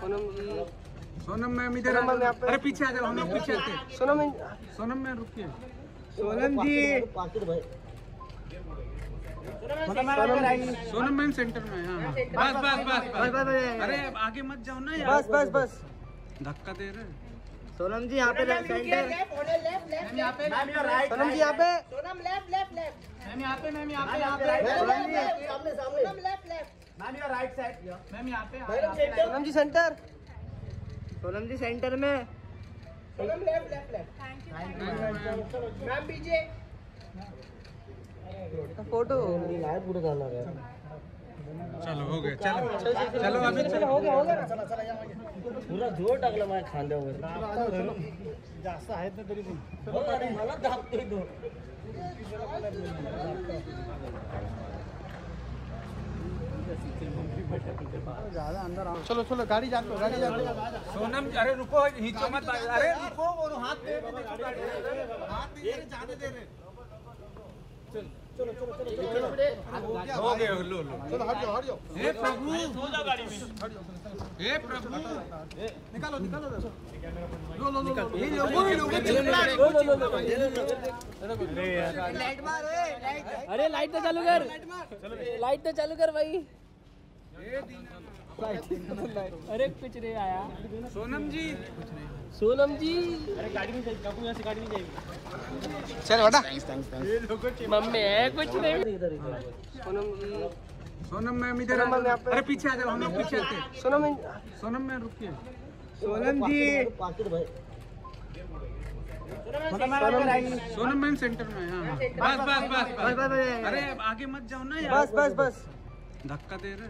Sonam ji Sonam ma'am इधर अरे पीछे आ जाओ हम लोग पीछे आते हैं। सोनम सोनम मैम रुकिए। सोनम जी। सोनम मैम सेंटर में हाँ हाँ। बस बस बस बस, बस, बस। अरे आगे मत जाओ ना यार। बस बस बस। धक्का दे रहे सोनम जी यहाँ पे सेंटर। सोनम जी यहाँ पे। Sonam left left left. Ma'am यहाँ पे मैम यहाँ पे यहाँ पे सोनम जी। सामने सामने। Sonam left left. मैम यहाँ राइट साइड मैम यहाँ पे सोनम जी सेंटर सोनम जी सेंटर में Sonam left left left ma'am पीछे फ़ोटो चलो हो गया। चलो चलो अभी चलो हो गया हो गया। पुरा ज़ोर टाकला माझ्या खांद्यावर जास्त आहेत ना तरी पण मला दाबतोय तो चलो चलो गाड़ी जान दो गाड़ी जान दो सोनम अरे रुको हिचो मत अरे रुको और हाथ दे दे देखो गाड़ी हाथ दे जाने दे रहे। चलो चलो चलो चलो चलो। हो गया लो लो। चलो हट जाओ हट जाओ। हे प्रभु। हे प्रभु। निकालो निकालो लो लो लो ये लोगो लाइट मार लाइट अरे लाईट तर चालू कर। लाईट तर चालू कर बाई अरे कुछ रे आया। सोनम जी। सोनम जी। अरे गाड़ी में चल बेटा। मम्मी है कुछ नहीं। सोनम जी सोनम मैम इधर अरे पीछे आ जाओ हम लोग पीछे आते हैं। सोनम सोनम मैम रुकिए। सोनम जी। पाकिट भाई सोनम मैम सेंटर में हाँ। बस बस बस बस, बस, बस। अरे आगे मत जाओ ना यार। बस बस बस। धक्का दे रहे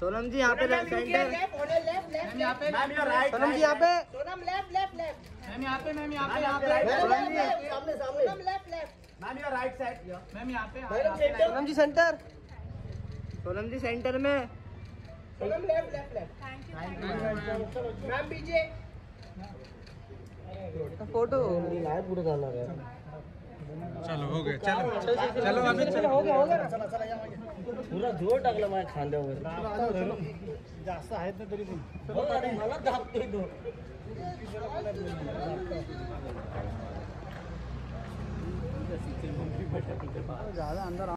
सोनम जी यहाँ पे सेंटर लेफ़्ट लेफ़्ट लेफ़्ट यहाँ पे मैम यहाँ राइट सोनम जी यहाँ पे Sonam left left left ma'am यहाँ पे मैम यहाँ पे यहाँ सामने सामने। सोनम लेफ़्ट लेफ़्ट मैम यहाँ राइट साइड मैम यहाँ पे सोनम जी सेंटर सोनम जी सेंटर में। Sonam left left left ma'am पीछे फ़ोटो। पुढे जाणार आहे चलो हो गया चलो। चलो अभी चलो हो गया हो गया। पुरा ज़ोर टाकला माझ्या खांद्यावर जास्त आहेत ना तरी पण मला दाबतोय तो ज़्यादा अंदर